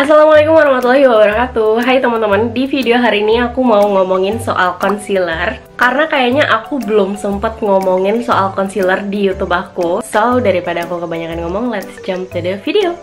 Assalamualaikum warahmatullahi wabarakatuh. Hai teman-teman, di video hari ini aku mau ngomongin soal concealer. Karena kayaknya aku belum sempet ngomongin soal concealer di youtube aku. So, daripada aku kebanyakan ngomong, let's jump to the video.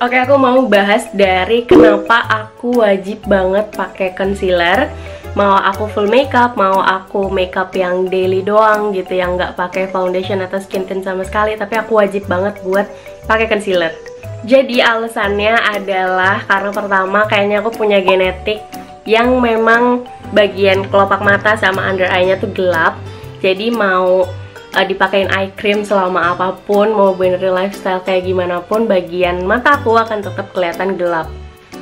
Oke, aku mau bahas dari kenapa aku wajib banget pakai concealer. Mau aku full makeup, mau aku makeup yang daily doang gitu Yang nggak pakai foundation atau skin tint sama sekali. Tapi aku wajib banget buat pakai concealer jadi alasannya adalah karena pertama kayaknya aku punya genetik yang memang bagian kelopak mata sama under eye-nya tuh gelap. Jadi mau uh, dipakein eye cream selama apa pun, mau benerin lifestyle kayak gimana pun, bagian mata aku akan tetap kelihatan gelap.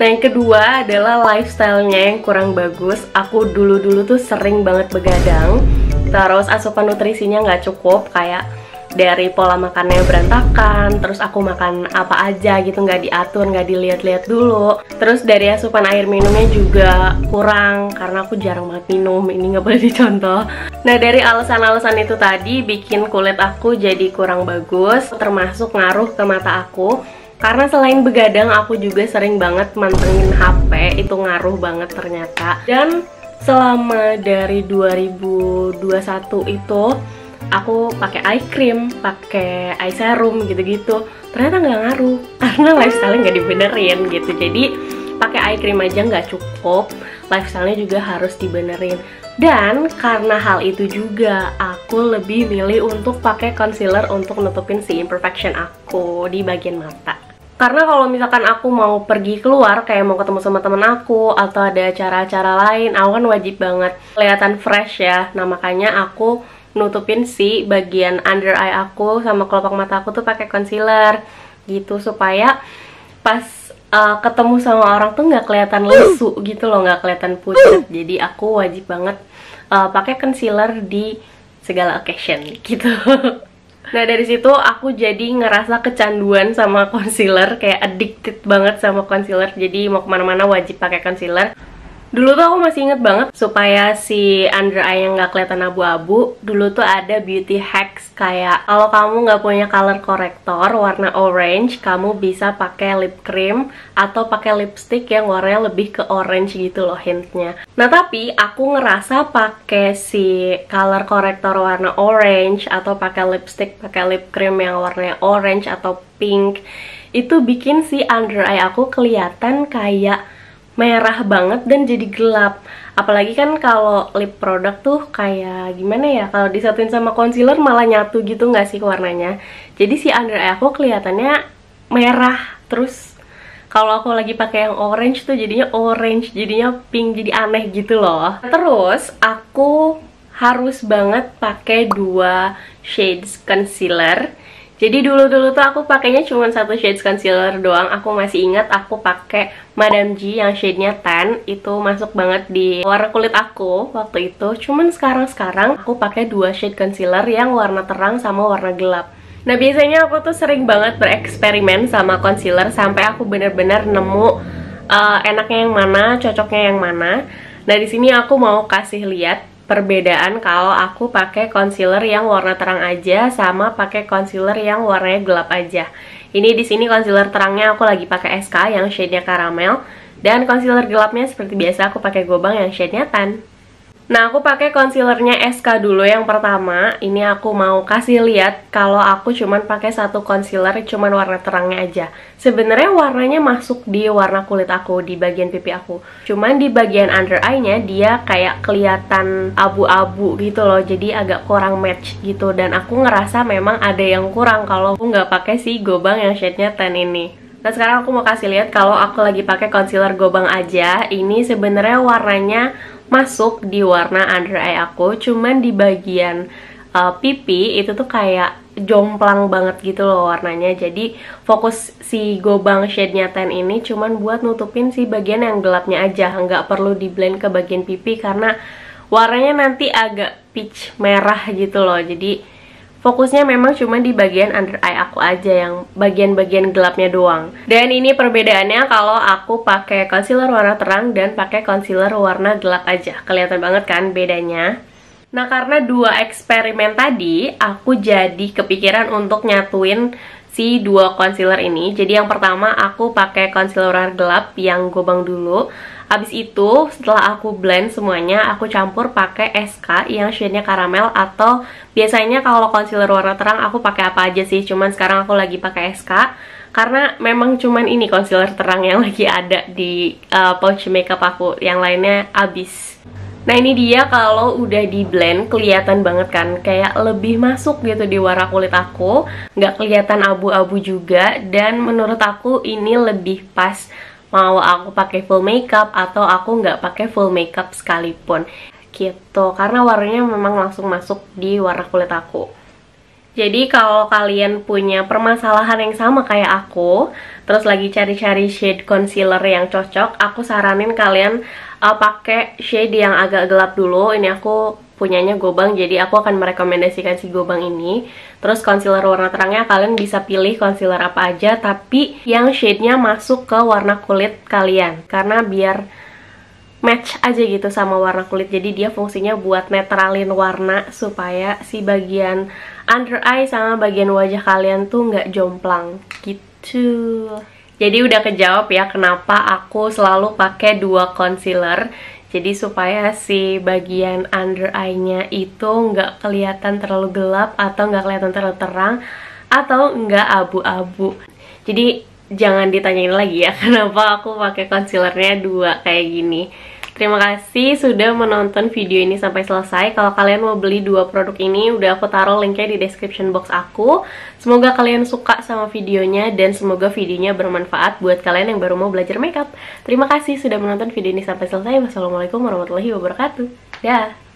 Nah yang kedua adalah lifestyle-nya yang kurang bagus. Aku dulu-dulu tuh sering banget begadang, terus asupan nutrisinya nggak cukup kayak dari pola makannya berantakan terus aku makan apa aja gitu nggak diatur nggak dilihat-lihat dulu. Terus dari asupan air minumnya juga kurang karena aku jarang banget minum ini nggak boleh dicontoh. Nah dari alasan-alasan itu tadi bikin kulit aku jadi kurang bagus termasuk ngaruh ke mata aku. Karena selain begadang aku juga sering banget mantengin HP itu ngaruh banget ternyata. Dan selama dari 2021 itu aku pakai eye cream, pakai eye serum gitu-gitu, ternyata nggak ngaruh karena lifestyle nggak dibenerin gitu. Jadi pakai eye cream aja nggak cukup, lifestyle-nya juga harus dibenerin. Dan karena hal itu juga aku lebih milih untuk pakai concealer untuk nutupin si imperfection aku di bagian mata. Karena kalau misalkan aku mau pergi keluar kayak mau ketemu sama temen aku atau ada acara-acara lain, aku kan wajib banget kelihatan fresh ya. Nah makanya aku nutupin si bagian under eye aku sama kelopak mata aku tuh pakai concealer gitu. Supaya pas uh, ketemu sama orang tuh nggak kelihatan lesu gitu loh nggak kelihatan pucat. Jadi aku wajib banget uh, pakai concealer di segala occasion gitu. Nah dari situ aku jadi ngerasa kecanduan sama concealer Kayak addicted banget sama concealer. Jadi mau ke mana-mana wajib pakai concealer Dulu tuh aku masih inget banget supaya si under eye yang gak kelihatan abu-abu Dulu tuh ada beauty hacks kayak kalau kamu nggak punya color corrector warna orange Kamu bisa pakai lip cream atau pakai lipstick yang warnanya lebih ke orange gitu loh hintnya. Nah tapi aku ngerasa pakai si color corrector warna orange Atau pakai lipstick, pakai lip cream yang warnanya orange atau pink Itu bikin si under eye aku kelihatan kayak merah banget dan jadi gelap. Apalagi kan kalau lip product tuh kayak gimana ya kalau disatuin sama concealer malah nyatu gitu nggak sih warnanya? Jadi si under eye aku kelihatannya merah. Terus kalau aku lagi pakai yang orange tuh jadinya orange jadinya pink jadi aneh gitu loh. Terus aku harus banget pakai dua shades concealer jadi dulu-dulu tuh aku pakainya cuma satu shades concealer doang. Aku masih ingat aku pakai Madame G yang shade-nya tan. Itu masuk banget di warna kulit aku waktu itu. Cuman sekarang-sekarang aku pakai dua shade concealer yang warna terang sama warna gelap. Nah biasanya aku tuh sering banget bereksperimen sama concealer sampai aku bener-bener nemu uh, enaknya yang mana, cocoknya yang mana. Nah di sini aku mau kasih lihat perbedaan kalau aku pakai concealer yang warna terang aja sama pakai concealer yang warnanya gelap aja. Ini di sini concealer terangnya aku lagi pakai SK yang shade-nya caramel dan concealer gelapnya seperti biasa aku pakai Gobang yang shade-nya tan. Nah, aku pakai concealernya SK dulu yang pertama. Ini aku mau kasih lihat kalau aku cuman pakai satu concealer cuman warna terangnya aja. Sebenarnya warnanya masuk di warna kulit aku di bagian pipi aku. Cuman di bagian under eye-nya dia kayak kelihatan abu-abu gitu loh. Jadi agak kurang match gitu dan aku ngerasa memang ada yang kurang kalau aku nggak pakai si Gobang yang shade-nya tan ini. Nah sekarang aku mau kasih lihat kalau aku lagi pakai concealer Gobang aja. Ini sebenarnya warnanya masuk di warna under eye aku cuman di bagian uh, pipi itu tuh kayak jomplang banget gitu loh warnanya jadi fokus si gobang shade-nya tan ini cuman buat nutupin si bagian yang gelapnya aja nggak perlu di blend ke bagian pipi karena warnanya nanti agak peach merah gitu loh jadi Fokusnya memang cuma di bagian under eye aku aja yang bagian-bagian gelapnya doang. Dan ini perbedaannya kalau aku pakai concealer warna terang dan pakai concealer warna gelap aja. Kelihatan banget kan bedanya? Nah karena dua eksperimen tadi, aku jadi kepikiran untuk nyatuin si dua concealer ini. Jadi yang pertama aku pakai concealer warna gelap yang gobang dulu. Abis itu setelah aku blend semuanya, aku campur pakai SK yang shade-nya karamel atau biasanya kalau concealer warna terang aku pakai apa aja sih. Cuman sekarang aku lagi pakai SK karena memang cuman ini concealer terang yang lagi ada di uh, pouch makeup aku. Yang lainnya abis. Nah ini dia kalau udah di blend kelihatan banget kan kayak lebih masuk gitu di warna kulit aku nggak kelihatan abu-abu juga dan menurut aku ini lebih pas mau aku pakai full makeup atau aku nggak pakai full makeup sekalipun gitu karena warnanya memang langsung masuk di warna kulit aku jadi kalau kalian punya permasalahan yang sama kayak aku, terus lagi cari-cari shade concealer yang cocok, aku saranin kalian uh, pakai shade yang agak gelap dulu. Ini aku punyanya Gobang, jadi aku akan merekomendasikan si Gobang ini. Terus concealer warna terangnya kalian bisa pilih concealer apa aja, tapi yang shade-nya masuk ke warna kulit kalian. Karena biar match aja gitu sama warna kulit jadi dia fungsinya buat netralin warna supaya si bagian under eye sama bagian wajah kalian tuh nggak jomplang gitu jadi udah kejawab ya kenapa aku selalu pakai dua concealer jadi supaya si bagian under eye-nya itu nggak kelihatan terlalu gelap atau nggak kelihatan terlalu terang atau nggak abu-abu. Jadi jangan ditanyain lagi ya kenapa aku pakai concealernya dua kayak gini Terima kasih sudah menonton video ini sampai selesai. Kalau kalian mau beli dua produk ini, udah aku taruh linknya di description box aku. Semoga kalian suka sama videonya dan semoga videonya bermanfaat buat kalian yang baru mau belajar makeup. Terima kasih sudah menonton video ini sampai selesai. Wassalamualaikum warahmatullahi wabarakatuh. Dah.